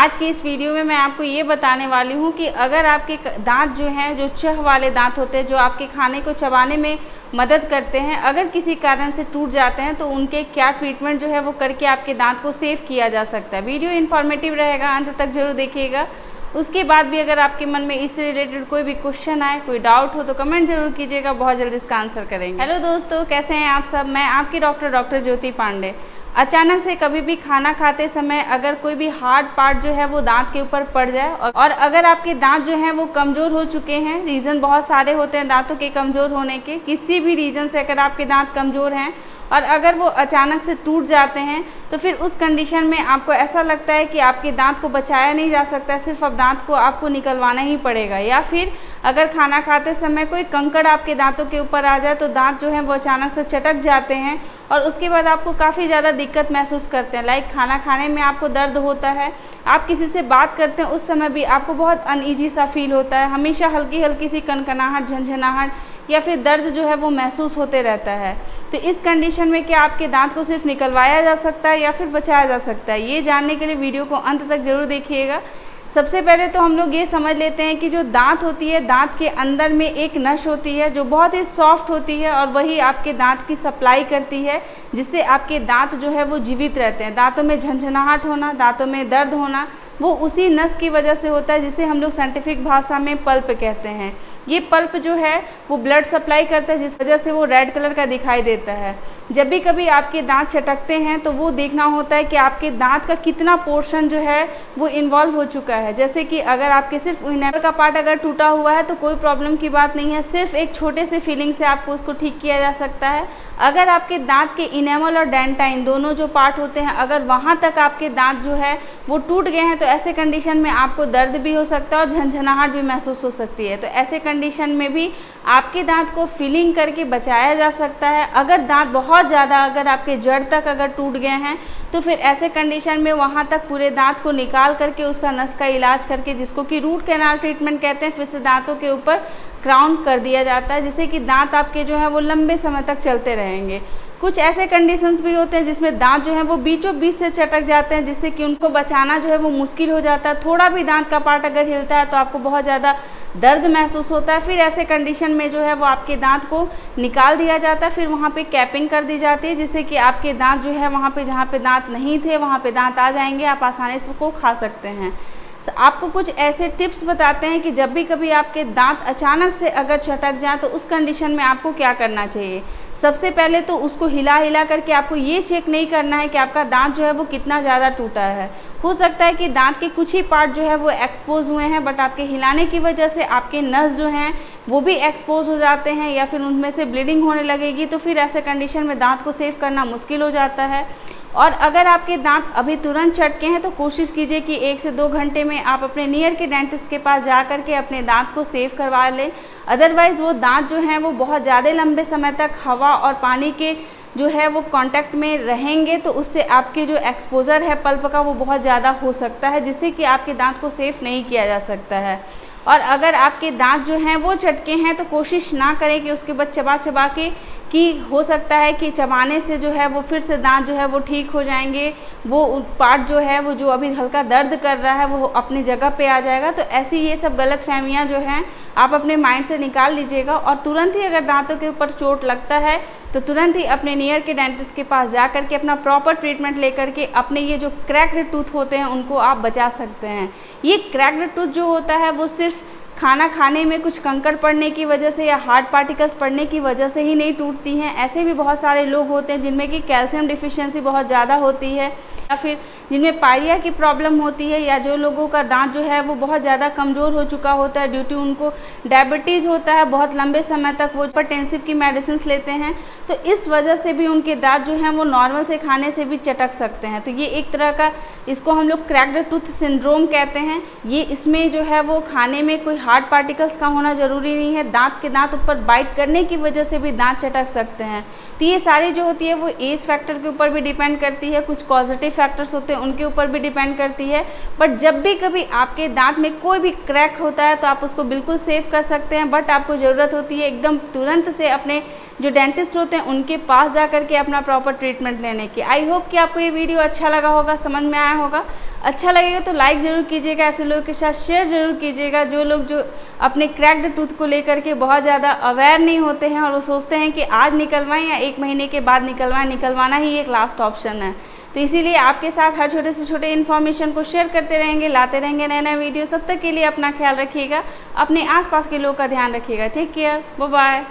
आज की इस वीडियो में मैं आपको ये बताने वाली हूँ कि अगर आपके दांत जो हैं, जो चह वाले दांत होते हैं, जो आपके खाने को चबाने में मदद करते हैं, अगर किसी कारण से टूट जाते हैं तो उनके क्या ट्रीटमेंट जो है वो करके आपके दांत को सेव किया जा सकता है। वीडियो इन्फॉर्मेटिव रहेगा, अंत तक ज़रूर देखिएगा। उसके बाद भी अगर आपके मन में इससे रिलेटेड कोई भी क्वेश्चन आए, कोई डाउट हो तो कमेंट ज़रूर कीजिएगा, बहुत जल्दी इसका आंसर करेंगे। हेलो दोस्तों, कैसे हैं आप सब? मैं आपकी डॉक्टर डॉक्टर ज्योति पांडे। अचानक से कभी भी खाना खाते समय अगर कोई भी हार्ड पार्ट जो है वो दांत के ऊपर पड़ जाए और अगर आपके दांत जो हैं वो कमज़ोर हो चुके हैं रीज़न बहुत सारे होते हैं दांतों के कमज़ोर होने के, किसी भी रीज़न से अगर आपके दांत कमज़ोर हैं और अगर वो अचानक से टूट जाते हैं तो फिर उस कंडीशन में आपको ऐसा लगता है कि आपके दांत को बचाया नहीं जा सकता, सिर्फ़ अब दांत को आपको निकलवाना ही पड़ेगा या फिर अगर खाना खाते समय कोई कंकड़ आपके दांतों के ऊपर आ जाए तो दांत जो है वो अचानक से चटक जाते हैं और उसके बाद आपको काफ़ी ज़्यादा दिक्कत महसूस करते हैं। लाइक खाना खाने में आपको दर्द होता है, आप किसी से बात करते हैं, उस समय भी आपको बहुत अनईजी सा फील होता है। हमेशा हल्की हल्की सी कनकनाहट, झंझनाहट या फिर दर्द जो है वो महसूस होते रहता है। तो इस कंडीशन में क्या आपके दांत को सिर्फ़ निकलवाया जा सकता है या फिर बचाया जा सकता है? ये जानने के लिए वीडियो को अंत तक ज़रूर देखिएगा। सबसे पहले तो हम लोग ये समझ लेते हैं कि जो दांत होती है, दांत के अंदर में एक नश होती है जो बहुत ही सॉफ्ट होती है और वही आपके दांत की सप्लाई करती है, जिससे आपके दांत जो है वो जीवित रहते हैं। दांतों में झंझनाहट होना, दांतों में दर्द होना वो उसी नस की वजह से होता है, जिसे हम लोग साइंटिफिक भाषा में पल्प कहते हैं। ये पल्प जो है, वो ब्लड सप्लाई करता है, जिस वजह से वो रेड कलर का दिखाई देता है। जब भी कभी आपके दांत चटकते हैं तो वो देखना होता है कि आपके दांत का कितना पोर्शन जो है, वो इन्वॉल्व हो चुका है। जैसे कि अगर आपके सिर्फ़ इनेबल का पार्ट अगर टूटा हुआ है तो कोई प्रॉब्लम की बात नहीं है, सिर्फ़ एक छोटे से फीलिंग से आपको उसको ठीक किया जा सकता है। अगर आपके दांत के इनेमल और डेंटाइन दोनों जो पार्ट होते हैं, अगर वहाँ तक आपके दांत जो है, वो टूट गए हैं तो ऐसे कंडीशन में आपको दर्द भी हो सकता है और झंझनाहट भी महसूस हो सकती है। तो ऐसे कंडीशन में भी आपके दांत को फिलिंग करके बचाया जा सकता है। अगर दांत बहुत ज़्यादा, अगर आपके जड़ तक अगर टूट गए हैं तो फिर ऐसे कंडीशन में वहाँ तक पूरे दांत को निकाल करके उसका नस का इलाज करके, जिसको कि रूट कैनाल ट्रीटमेंट कहते हैं, फिर से दांतों के ऊपर क्राउन कर दिया जाता है, जिससे कि दांत आपके जो है वो लंबे समय तक चलते रहेंगे। कुछ ऐसे कंडीशंस भी होते हैं जिसमें दांत जो है वो बीचों बीच से चटक जाते हैं, जिससे कि उनको बचाना जो है वो मुश्किल हो जाता है। थोड़ा भी दांत का पार्ट अगर हिलता है तो आपको बहुत ज़्यादा दर्द महसूस होता है। फिर ऐसे कंडीशन में जो है वो आपके दांत को निकाल दिया जाता है, फिर वहाँ पे कैपिंग कर दी जाती है, जिससे कि आपके दांत जो है वहाँ पे जहाँ पे दांत नहीं थे, वहाँ पे दांत आ जाएँगे, आप आसानी से उसको खा सकते हैं। आपको कुछ ऐसे टिप्स बताते हैं कि जब भी कभी आपके दांत अचानक से अगर चटक जाए तो उस कंडीशन में आपको क्या करना चाहिए? सबसे पहले तो उसको हिला हिला करके आपको ये चेक नहीं करना है कि आपका दांत जो है वो कितना ज़्यादा टूटा है। हो सकता है कि दांत के कुछ ही पार्ट जो है वो एक्सपोज हुए हैं बट आपके हिलाने की वजह से आपके नस जो हैं, वो भी एक्सपोज हो जाते हैं या फिर उनमें से ब्लीडिंग होने लगेगी तो फिर ऐसे कंडीशन में दांत को सेव करना मुश्किल हो जाता है। और अगर आपके दांत अभी तुरंत चटके हैं तो कोशिश कीजिए कि एक से दो घंटे में आप अपने नियर के डेंटिस्ट के पास जा कर के अपने दांत को सेव करवा लें। अदरवाइज़ वो दांत जो हैं, वो बहुत ज़्यादा लंबे समय तक हवा और पानी के जो है, वो कांटेक्ट में रहेंगे तो उससे आपके जो एक्सपोज़र है, पल्प का, वो बहुत ज़्यादा हो सकता है, जिससे कि आपके दांत को सेफ़ नहीं किया जा सकता है। और अगर आपके दांत जो हैं, वो चटके हैं तो कोशिश ना करें कि उसके बाद चबा चबा के कि हो सकता है कि चबाने से जो है वो फिर से दांत जो है वो ठीक हो जाएँगे, वो पार्ट जो है, वो जो अभी हल्का दर्द कर रहा है, वो अपनी जगह पे आ जाएगा। तो ऐसी ये सब गलत फहमियाँ जो हैं, आप अपने माइंड से निकाल लीजिएगा और तुरंत ही अगर दांतों के ऊपर चोट लगता है तो तुरंत ही अपने नियर के डेंटिस्ट के पास जा कर के अपना प्रॉपर ट्रीटमेंट लेकर के अपने ये जो क्रैक्ड टूथ होते हैं, उनको आप बचा सकते हैं। ये क्रैक्ड टूथ जो होता है, वो सिर्फ़ खाना खाने में कुछ कंकड़ पड़ने की वजह से या हार्ड पार्टिकल्स पड़ने की वजह से ही नहीं टूटती हैं। ऐसे भी बहुत सारे लोग होते हैं जिनमें कि कैल्शियम डिफिशेंसी बहुत ज़्यादा होती है। या फिर जिनमें पाइया की प्रॉब्लम होती है या जो लोगों का दांत जो है वो बहुत ज़्यादा कमज़ोर हो चुका होता है ड्यू टू उनको डायबिटीज़ होता है, बहुत लंबे समय तक वो टेंसिव की मेडिसिन लेते हैं तो इस वजह से भी उनके दांत जो हैं वो नॉर्मल से खाने से भी चटक सकते हैं। तो ये एक तरह का इसको हम लोग क्रैक्ड टूथ सिंड्रोम कहते हैं। ये इसमें जो है वो खाने में कोई हार्ड पार्टिकल्स का होना ज़रूरी नहीं है, दांत के दांत ऊपर बाइट करने की वजह से भी दांत चटक सकते हैं। तो ये सारी जो होती है वो एज फैक्टर के ऊपर भी डिपेंड करती है, कुछ पॉजिटिव फैक्टर्स होते हैं, उनके ऊपर भी डिपेंड करती है। बट जब भी कभी आपके दांत में कोई भी क्रैक होता है तो आप उसको बिल्कुल सेव कर सकते हैं। बट आपको ज़रूरत होती है एकदम तुरंत से अपने जो डेंटिस्ट होते हैं, उनके पास जा करके अपना प्रॉपर ट्रीटमेंट लेने की। आई होप कि आपको ये वीडियो अच्छा लगा होगा, समझ में आया होगा। अच्छा लगेगा तो लाइक ज़रूर कीजिएगा, ऐसे लोगों के साथ शेयर ज़रूर कीजिएगा। जो लोग जो अपने क्रैक्ड टूथ को लेकर के बहुत ज़्यादा अवेयर नहीं होते हैं और वो सोचते हैं कि आज निकलवाएँ या एक महीने के बाद निकलवाएँ, निकलवाना ही एक लास्ट ऑप्शन है। तो इसीलिए आपके साथ हर छोटे से छोटे इन्फॉर्मेशन को शेयर करते रहेंगे, लाते रहेंगे नए नए वीडियो तब तक के लिए अपना ख्याल रखिएगा, अपने आसपास के लोग का ध्यान रखिएगा। Take care bye